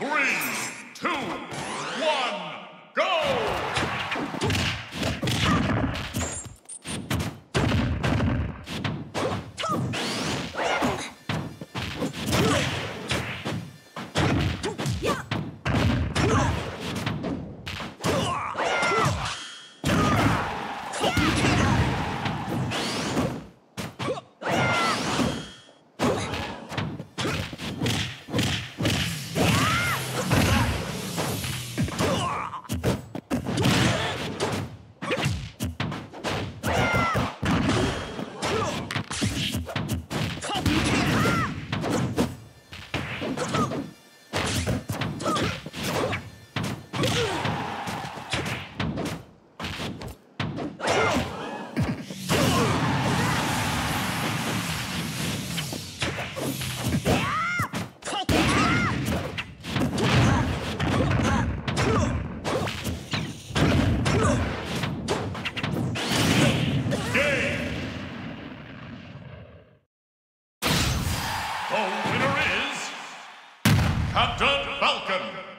Three, two, one, The winner is Captain Falcon!